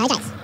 Paradise.